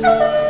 Música